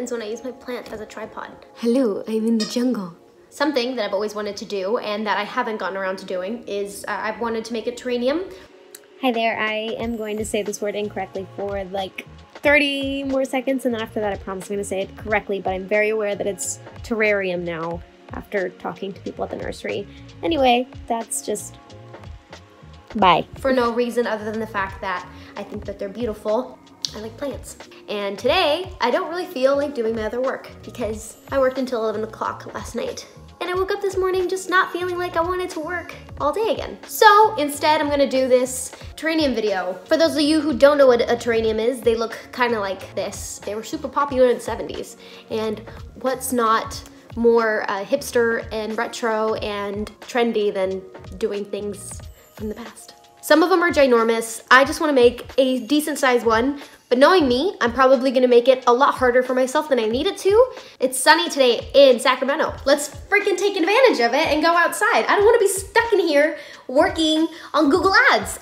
happens when I use my plant as a tripod. Hello, I'm in the jungle. Something that I've always wanted to do and that I haven't gotten around to doing is uh, I've wanted to make a terrarium. Hi there, I am going to say this word incorrectly for like 30 more seconds and then after that I promise I'm going to say it correctly, but I'm very aware that it's terrarium now after talking to people at the nursery. Anyway, that's just bye. For no reason other than the fact that I think that they're beautiful. I like plants. And today, I don't really feel like doing my other work because I worked until 11 o'clock last night. And I woke up this morning just not feeling like I wanted to work all day again. So instead, I'm gonna do this terrarium video. For those of you who don't know what a terrarium is, they look kind of like this. They were super popular in the 70s. And what's not more uh, hipster and retro and trendy than doing things from the past. Some of them are ginormous. I just wanna make a decent sized one, but knowing me, I'm probably gonna make it a lot harder for myself than I need it to. It's sunny today in Sacramento. Let's freaking take advantage of it and go outside. I don't wanna be stuck in here working on Google Ads.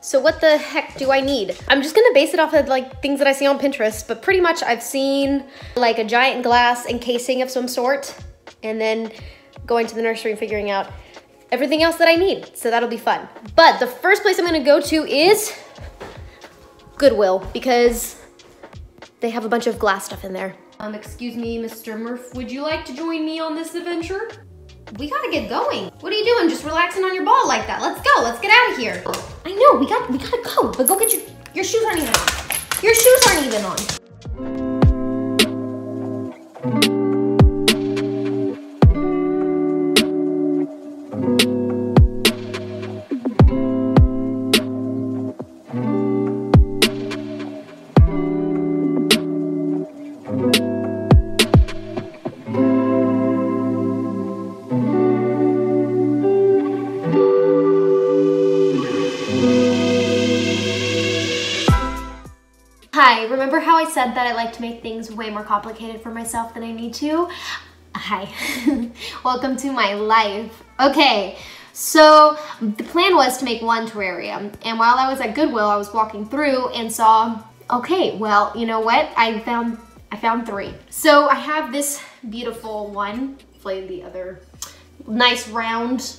So what the heck do I need? I'm just gonna base it off of like things that I see on Pinterest, but pretty much I've seen like a giant glass encasing of some sort and then going to the nursery and figuring out everything else that I need. So that'll be fun. But the first place I'm gonna go to is Goodwill because they have a bunch of glass stuff in there. Um, excuse me, Mr. Murph, would you like to join me on this adventure? We gotta get going. What are you doing? Just relaxing on your ball like that. Let's go, let's get out of here. I know, we got we gotta go, but go get your, your shoes aren't even on. Your shoes aren't even on. How I said that I like to make things way more complicated for myself than I need to? Hi, welcome to my life. Okay, so the plan was to make one terrarium, and while I was at Goodwill, I was walking through and saw, okay, well, you know what? I found I found three. So I have this beautiful one, play the other, nice round,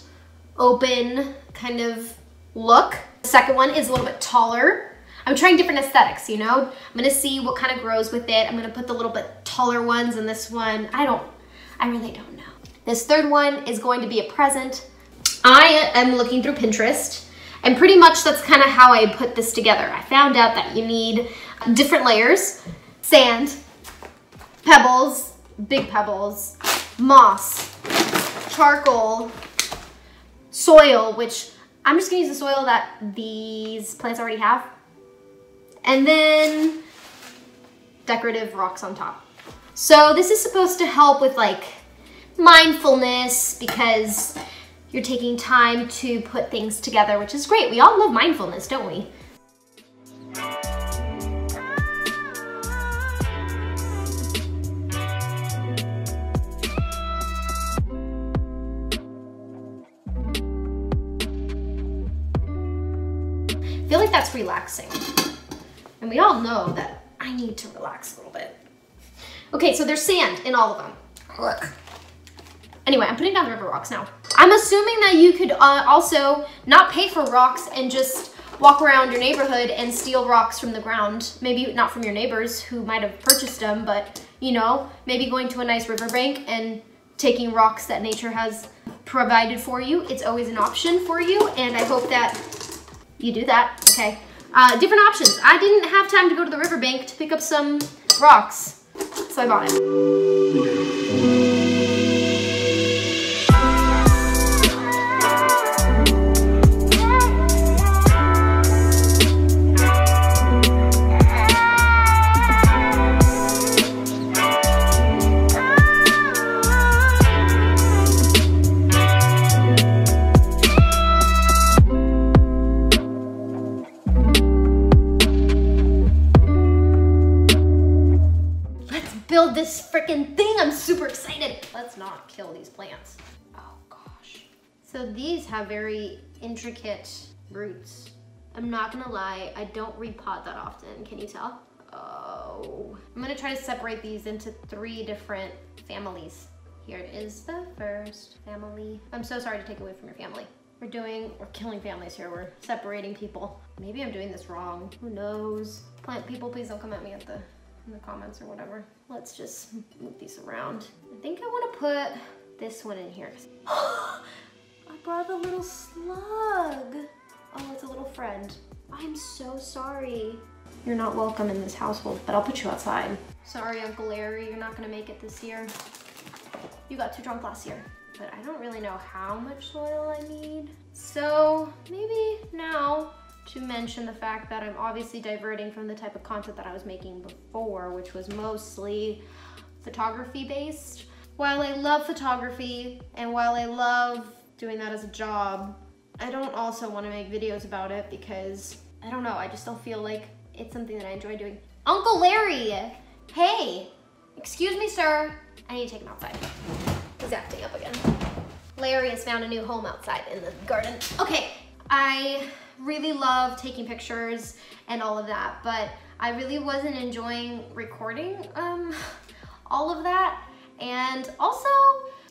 open kind of look. The second one is a little bit taller. I'm trying different aesthetics, you know? I'm gonna see what kind of grows with it. I'm gonna put the little bit taller ones in this one. I don't, I really don't know. This third one is going to be a present. I am looking through Pinterest and pretty much that's kind of how I put this together. I found out that you need different layers, sand, pebbles, big pebbles, moss, charcoal, soil, which I'm just gonna use the soil that these plants already have and then decorative rocks on top. So this is supposed to help with like mindfulness because you're taking time to put things together, which is great. We all love mindfulness, don't we? Feel like that's relaxing. And we all know that I need to relax a little bit. Okay, so there's sand in all of them. Look. Anyway, I'm putting down river rocks now. I'm assuming that you could uh, also not pay for rocks and just walk around your neighborhood and steal rocks from the ground. Maybe not from your neighbors who might have purchased them, but you know, maybe going to a nice riverbank and taking rocks that nature has provided for you. It's always an option for you, and I hope that you do that, okay? Uh, different options. I didn't have time to go to the riverbank to pick up some rocks, so I bought it. Build this freaking thing. I'm super excited. Let's not kill these plants. Oh gosh. So these have very intricate roots. I'm not gonna lie, I don't repot that often. Can you tell? Oh. I'm gonna try to separate these into three different families. Here is the first family. I'm so sorry to take away from your family. We're doing, we're killing families here. We're separating people. Maybe I'm doing this wrong. Who knows? Plant people, please don't come at me at the in the comments or whatever. Let's just move these around. I think I want to put this one in here. I brought a little slug. Oh, it's a little friend. I'm so sorry. You're not welcome in this household, but I'll put you outside. Sorry, Uncle Larry, you're not gonna make it this year. You got too drunk last year, but I don't really know how much soil I need. So maybe to mention the fact that I'm obviously diverting from the type of content that I was making before, which was mostly photography based. While I love photography and while I love doing that as a job, I don't also want to make videos about it because I don't know, I just don't feel like it's something that I enjoy doing. Uncle Larry, hey, excuse me, sir. I need to take him outside. He's acting up again. Larry has found a new home outside in the garden. Okay, I really love taking pictures and all of that, but I really wasn't enjoying recording um, all of that. And also,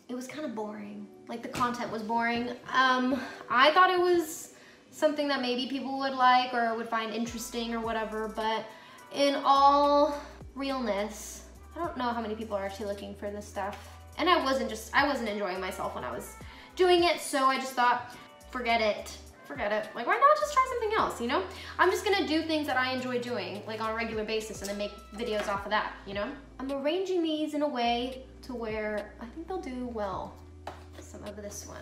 it was kind of boring. Like the content was boring. Um, I thought it was something that maybe people would like or would find interesting or whatever, but in all realness, I don't know how many people are actually looking for this stuff. And I wasn't just, I wasn't enjoying myself when I was doing it, so I just thought, forget it forget it. Like, why not just try something else, you know? I'm just gonna do things that I enjoy doing, like on a regular basis, and then make videos off of that, you know? I'm arranging these in a way to where I think they'll do well. Some of this one.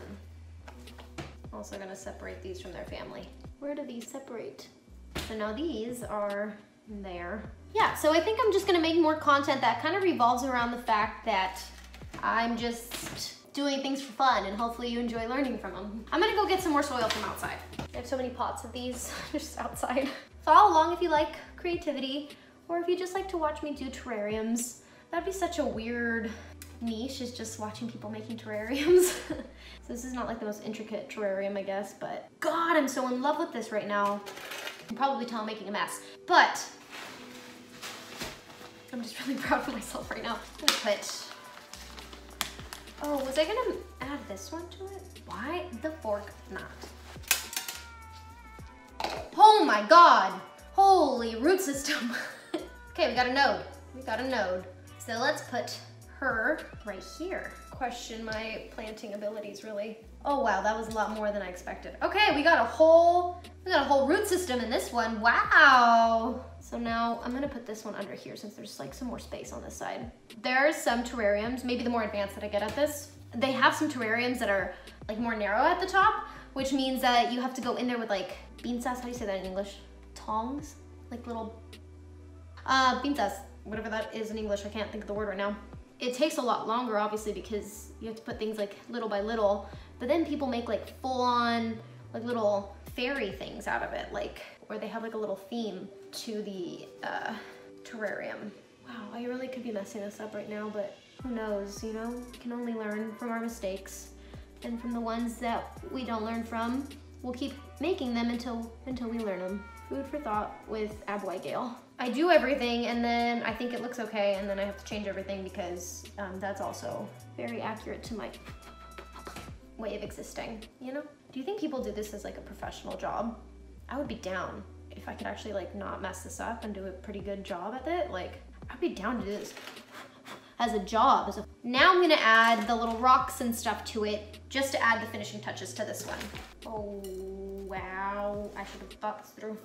Also gonna separate these from their family. Where do these separate? So now these are there. Yeah, so I think I'm just gonna make more content that kind of revolves around the fact that I'm just doing things for fun and hopefully you enjoy learning from them. I'm gonna go get some more soil from outside. I have so many pots of these just outside. Follow along if you like creativity or if you just like to watch me do terrariums. That'd be such a weird niche is just watching people making terrariums. so this is not like the most intricate terrarium, I guess, but God, I'm so in love with this right now. You can probably tell I'm making a mess, but I'm just really proud of myself right now. Put Oh, was I gonna add this one to it? Why the fork not? Oh my God. Holy root system. okay, we got a node. We got a node. So let's put her right here. Question my planting abilities really. Oh wow, that was a lot more than I expected. Okay, we got a whole, we got a whole root system in this one. Wow. So now I'm gonna put this one under here since there's like some more space on this side. There are some terrariums, maybe the more advanced that I get at this, they have some terrariums that are like more narrow at the top, which means that you have to go in there with like bean pinzas, how do you say that in English? Tongs? Like little, uh, pinzas, whatever that is in English, I can't think of the word right now. It takes a lot longer, obviously, because you have to put things like little by little, but then people make like full on, like little fairy things out of it, like, or they have like a little theme to the uh, terrarium. Wow, I really could be messing this up right now, but who knows, you know? We can only learn from our mistakes. And from the ones that we don't learn from, we'll keep making them until, until we learn them. Food for thought with Abygail. I do everything and then I think it looks okay and then I have to change everything because um, that's also very accurate to my way of existing, you know? Do you think people do this as like a professional job? I would be down if I could actually like not mess this up and do a pretty good job at it. Like, I'd be down to do this as a job. As a... Now I'm gonna add the little rocks and stuff to it just to add the finishing touches to this one. Oh, wow. I should have thought this through.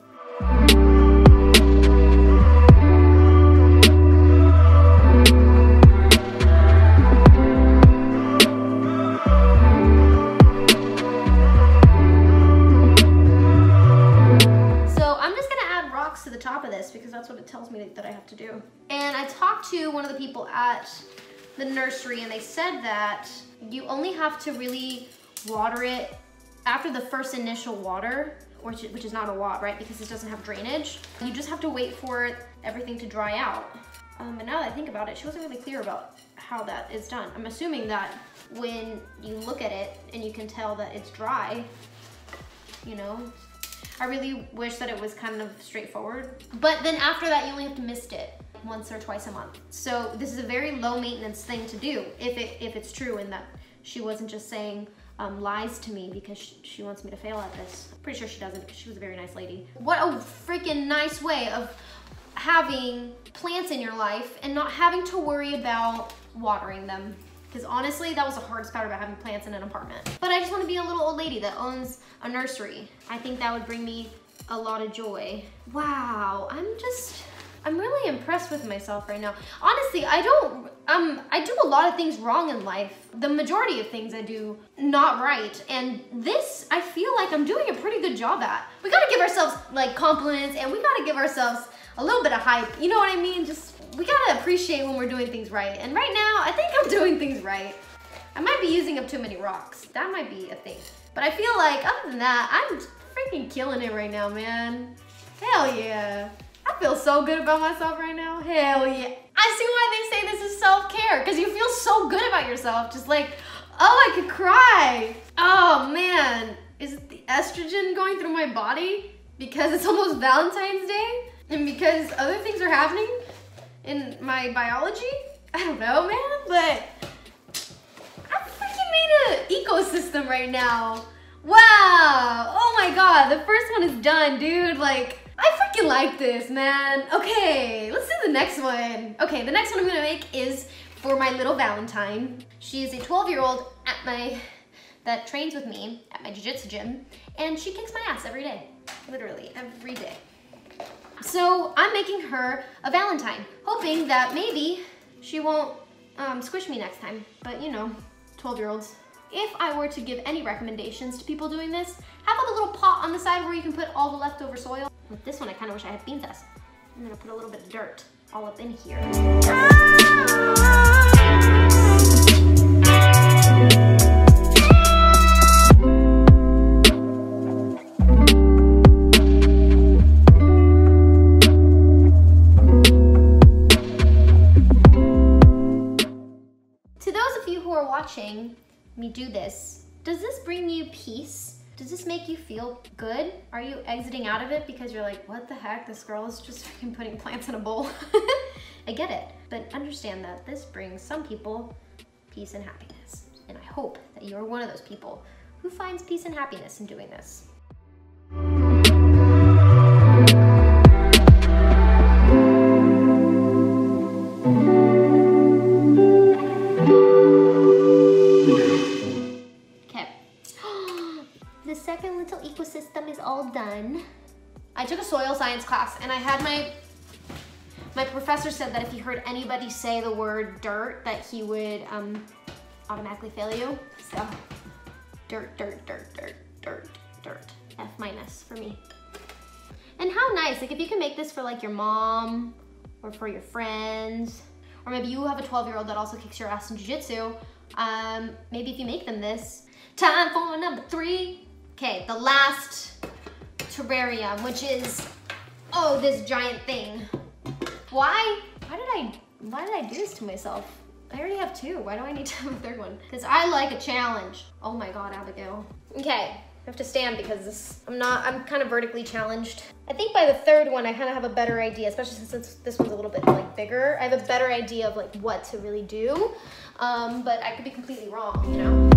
Tells me that I have to do. And I talked to one of the people at the nursery and they said that you only have to really water it after the first initial water, which, which is not a lot, right? Because it doesn't have drainage. You just have to wait for everything to dry out. Um, and now that I think about it, she wasn't really clear about how that is done. I'm assuming that when you look at it and you can tell that it's dry, you know, I really wish that it was kind of straightforward. But then after that, you only have to mist it. once or twice a month. So this is a very low maintenance thing to do if, it, if it's true and that she wasn't just saying um, lies to me because she, she wants me to fail at this. Pretty sure she doesn't because she was a very nice lady. What a freaking nice way of having plants in your life and not having to worry about watering them. Because honestly, that was the hardest part about having plants in an apartment. But I just want to be a little old lady that owns a nursery. I think that would bring me a lot of joy. Wow, I'm just, I'm really impressed with myself right now. Honestly, I don't, um, I do a lot of things wrong in life. The majority of things I do not right. And this, I feel like I'm doing a pretty good job at. We gotta give ourselves like compliments and we gotta give ourselves a little bit of hype. You know what I mean? Just, we gotta appreciate when we're doing things right. And right now, I think I'm doing things right. I might be using up too many rocks. That might be a thing. But I feel like, other than that, I'm freaking killing it right now, man. Hell yeah. I feel so good about myself right now. Hell yeah. I see why they say this is self-care, because you feel so good about yourself. Just like, oh, I could cry. Oh, man. Is it the estrogen going through my body? Because it's almost Valentine's Day? And because other things are happening in my biology? I don't know, man, but I freaking made an ecosystem right now. Wow, oh my God, the first one is done, dude. Like, I freaking like this, man. Okay, let's do the next one. Okay, the next one I'm gonna make is for my little Valentine. She is a 12 year old at my, that trains with me at my jiu-jitsu gym, and she kicks my ass every day, literally every day. So I'm making her a Valentine, hoping that maybe she won't um, squish me next time. But you know, 12 year olds. If I were to give any recommendations to people doing this, have a little pot on the side where you can put all the leftover soil. With this one, I kind of wish I had bean dust. I'm gonna put a little bit of dirt all up in here. To you feel good? Are you exiting out of it because you're like, what the heck? This girl is just freaking putting plants in a bowl. I get it, but understand that this brings some people peace and happiness. And I hope that you're one of those people who finds peace and happiness in doing this. Science class and I had my my professor said that if he heard anybody say the word dirt that he would um, automatically fail you. So dirt, dirt, dirt, dirt, dirt, dirt. F minus for me. And how nice, like if you can make this for like your mom or for your friends, or maybe you have a 12 year old that also kicks your ass in jiu-jitsu, um, maybe if you make them this. Time for number three. Okay, the last terrarium, which is, oh, this giant thing. Why? Why did I, why did I do this to myself? I already have two. Why do I need to have a third one? Because I like a challenge. Oh my God, Abygail. Okay, I have to stand because this, I'm not, I'm kind of vertically challenged. I think by the third one, I kind of have a better idea, especially since this, this one's a little bit like bigger. I have a better idea of like what to really do, um, but I could be completely wrong, you know?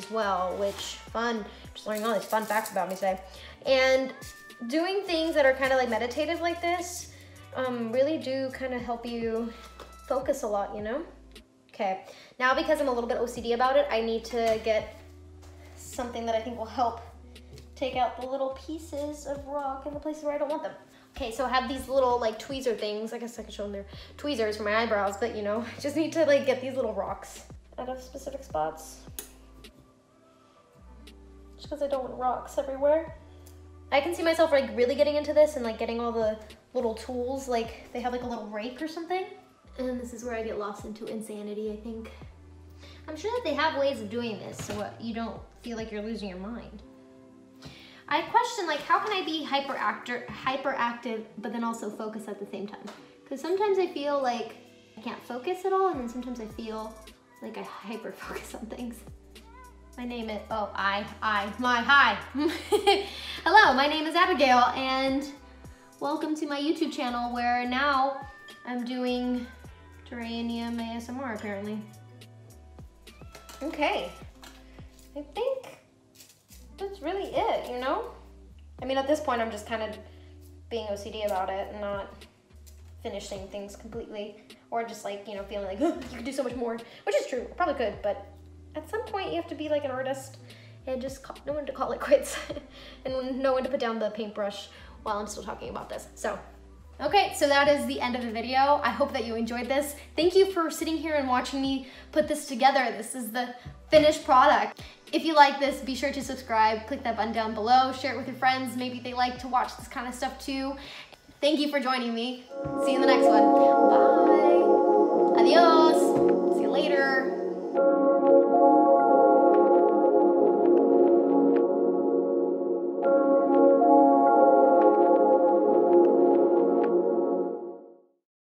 As well, which fun. Just learning all these fun facts about me today. And doing things that are kind of like meditative like this um, really do kind of help you focus a lot, you know? Okay, now because I'm a little bit OCD about it, I need to get something that I think will help take out the little pieces of rock in the places where I don't want them. Okay, so I have these little like tweezer things. I guess I could show them their tweezers for my eyebrows, but you know, I just need to like get these little rocks out of specific spots. Just because I don't want rocks everywhere. I can see myself like really getting into this and like getting all the little tools. Like they have like a little rake or something. And this is where I get lost into insanity, I think. I'm sure that they have ways of doing this so you don't feel like you're losing your mind. I question like how can I be hyperactive, hyperactive, but then also focus at the same time? Because sometimes I feel like I can't focus at all, and then sometimes I feel like I hyper focus on things. My name is oh I I my hi. Hello, my name is Abygail, and welcome to my YouTube channel where now I'm doing Terranium ASMR apparently. Okay, I think that's really it, you know? I mean, at this point, I'm just kind of being OCD about it and not finishing things completely or just like, you know, feeling like, oh, you could do so much more, which is true, probably could, but at some point you have to be like an artist and just call, know when to call it quits and know when to put down the paintbrush while I'm still talking about this. So, okay, so that is the end of the video. I hope that you enjoyed this. Thank you for sitting here and watching me put this together. This is the finished product. If you like this, be sure to subscribe, click that button down below, share it with your friends. Maybe they like to watch this kind of stuff too. Thank you for joining me. See you in the next one. Bye.